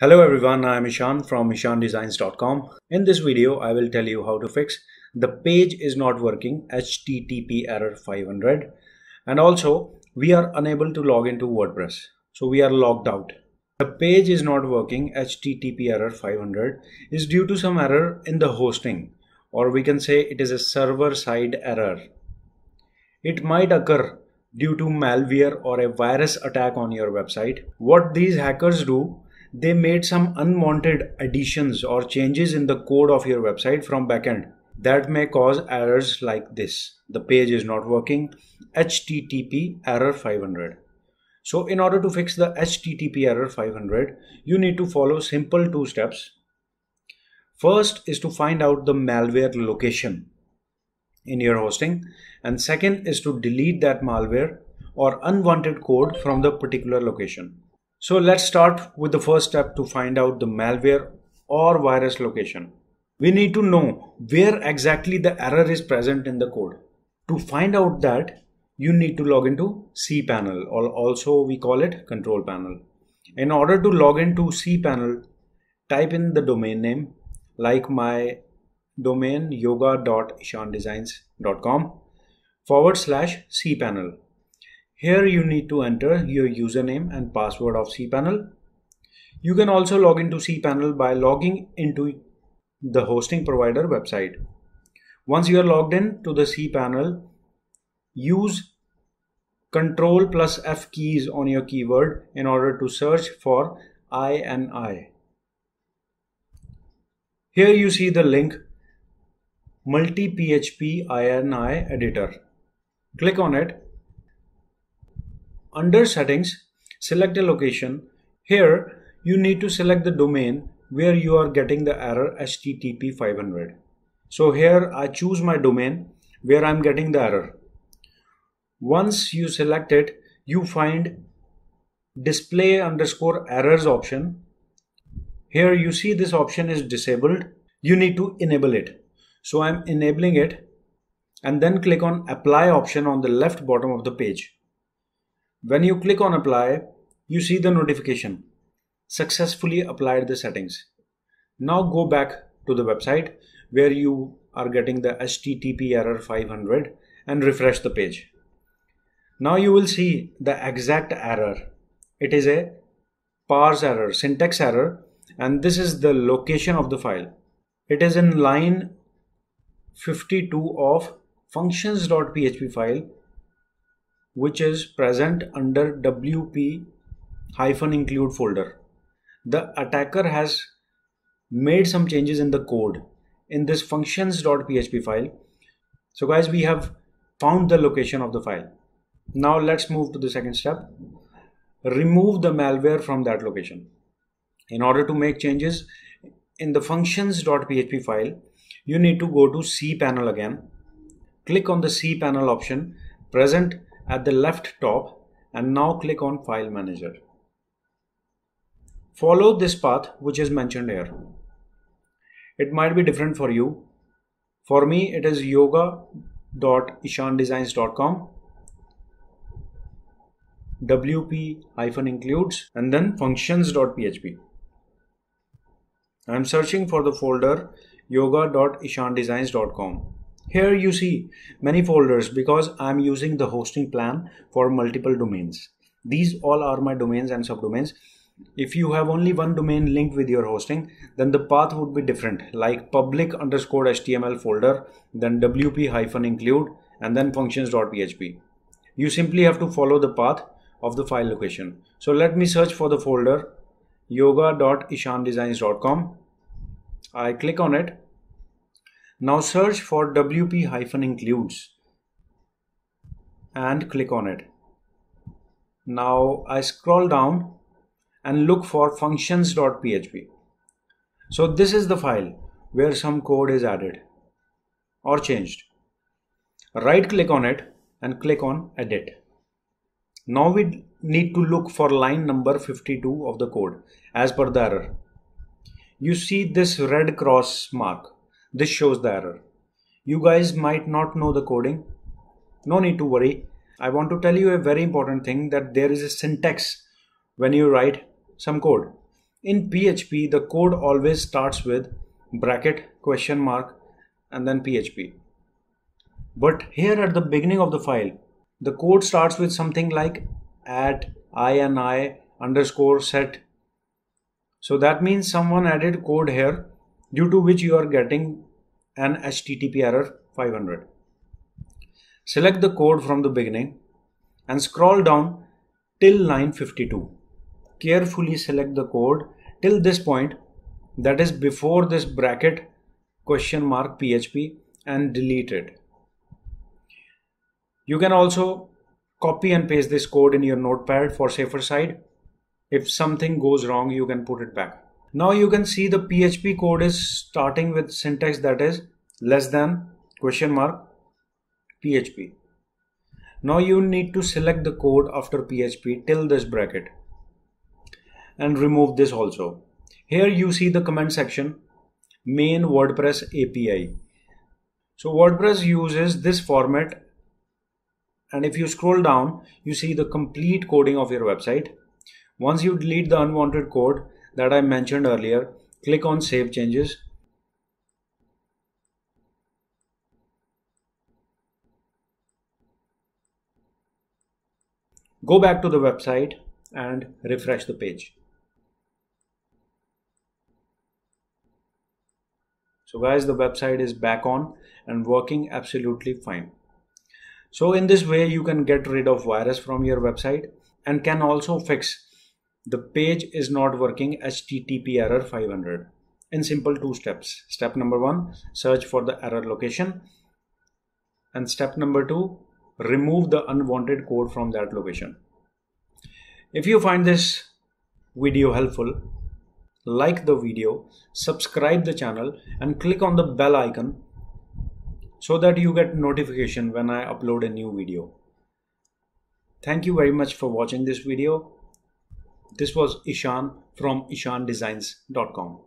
Hello everyone, I am Ishan from ishandesigns.com. In this video, I will tell you how to fix the page is not working HTTP error 500 and also we are unable to log into WordPress. So we are logged out. The page is not working HTTP error 500 is due to some error in the hosting or we can say it is a server side error. It might occur due to malware or a virus attack on your website. What these hackers do, they made some unwanted additions or changes in the code of your website from backend that may cause errors like this. The page is not working, HTTP error 500. So in order to fix the HTTP error 500, you need to follow simple two steps. First is to find out the malware location in your hosting and second is to delete that malware or unwanted code from the particular location. So let's start with the first step to find out the malware or virus location. We need to know where exactly the error is present in the code. To find out that, you need to log into cPanel or also we call it control panel. In order to log into cPanel, type in the domain name like my domain yoga.ishandesigns.com forward slash cpanel. Here you need to enter your username and password of cpanel. You can also log into cpanel by logging into the hosting provider website. Once you are logged in to the cpanel, use Control plus F keys on your keyword in order to search for INI. Here you see the link multi PHP INI editor. Click on it. Under settings, select a location. Here you need to select the domain where you are getting the error HTTP 500. So here I choose my domain where I'm getting the error. Once you select it, you find display underscore errors option. Here you see this option is disabled. You need to enable it. So I'm enabling it and then click on apply option on the left bottom of the page. When you click on apply, you see the notification successfully applied the settings. Now go back to the website where you are getting the HTTP error 500 and refresh the page. Now you will see the exact error. It is a parse error, syntax error and this is the location of the file. It is in line 52 of functions.php file which is present under wp hyphen include folder. The attacker has made some changes in the code in this functions.php file. So guys, we have found the location of the file. Now let's move to the second step. Remove the malware from that location. In order to make changes in the functions.php file, you need to go to cPanel again. Click on the cPanel option present at the left top and now click on File Manager. Follow this path which is mentioned here. It might be different for you. For me, it is yoga.ishandesigns.com wp hyphen includes and then functions.php. I am searching for the folder yoga.ishandesigns.com. Here you see many folders because I am using the hosting plan for multiple domains. These all are my domains and subdomains. If you have only one domain linked with your hosting, then the path would be different like public underscore HTML folder, then wp hyphen include, and then functions.php. You simply have to follow the path of the file location. So let me search for the folder yoga.ishandesigns.com. I click on it. Now search for wp hyphen includes and click on it. Now I scroll down and look for functions.php. So this is the file where some code is added or changed. Right click on it and click on edit. Now we need to look for line number 52 of the code as per the error. You see this red cross mark. This shows the error. You guys might not know the coding. No need to worry. I want to tell you a very important thing that there is a syntax when you write some code. In PHP, the code always starts with bracket, question mark, and then PHP. But here at the beginning of the file, the code starts with something like at ini underscore set. So that means someone added code here due to which you are getting an HTTP error 500. Select the code from the beginning and scroll down till line 52. Carefully select the code till this point that is before this bracket question mark PHP and delete it. You can also copy and paste this code in your notepad for safer side. If something goes wrong, you can put it back. Now you can see the PHP code is starting with syntax that is less than question mark PHP. Now you need to select the code after PHP till this bracket and remove this also. Here you see the comment section main WordPress API. So WordPress uses this format and if you scroll down you see the complete coding of your website. Once you delete the unwanted code that I mentioned earlier, click on save changes Go back to the website and refresh the page. So guys, the website is back on and working absolutely fine. So in this way, you can get rid of virus from your website and can also fix the page is not working HTTP error 500 in simple two steps. Step number one, search for the error location. And step number two, remove the unwanted code from that location. If you find this video helpful, like the video, subscribe the channel and click on the bell icon so that you get notification when I upload a new video. Thank you very much for watching this video. This was Ishan from ishandesigns.com.